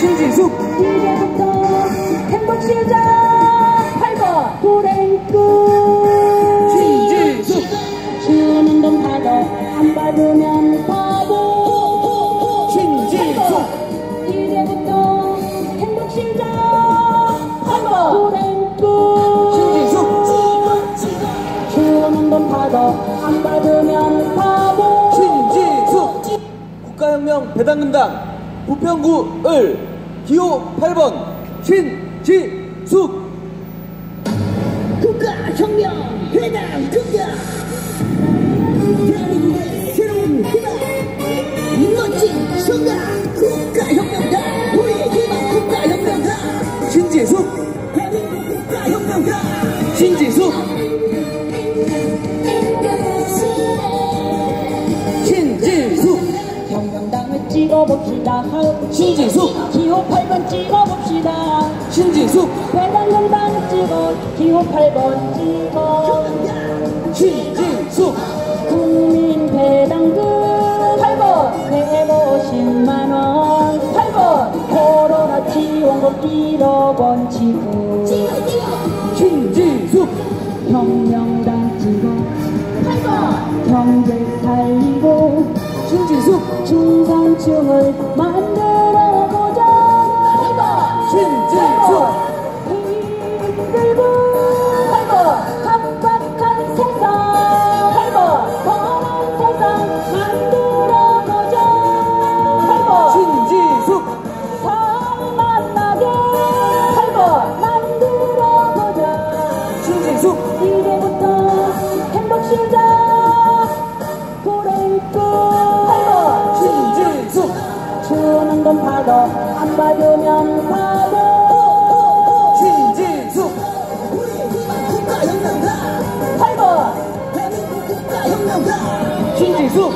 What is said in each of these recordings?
신지숙. 이제부터 행복 시작 8번 불행 끝 신지숙. 주는 돈 받아. 안 받으면 바보. 신지숙. 이제부터 행복 시작. 8번. 불행 끝 신지숙. 주는 돈 받아. 안 받으면 바보. 신지숙. 국가혁명 배당금당 부평구 을 기호 8번 신지숙. 국가혁명 회당 국가 대한민국의 새로운 희망. 멋진 성당 국가혁명당 우리의 희망 국가혁명당 신지숙. 대한민국 국가혁명당 신지 찍어봅시다. 신지숙 기호 8번 찍어봅시다. 신지숙 회당연당 찍어. 기호 8번 찍어. 신지숙 국민 배당금 8번. 150만원 8번. 코로나 지원금 1억 지급 chiều ngày mãi 돈 받아 안 받으면 바보 신지숙 8번 신지숙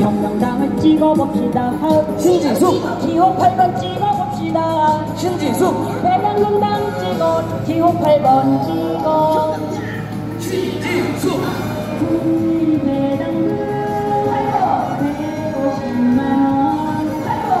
혁명당을 찍어봅시다. 신지숙 기호 8번 찍어봅시다. 신지숙 배당금당 찍어. 기호 8번 찍어. 신지숙 국민 배당금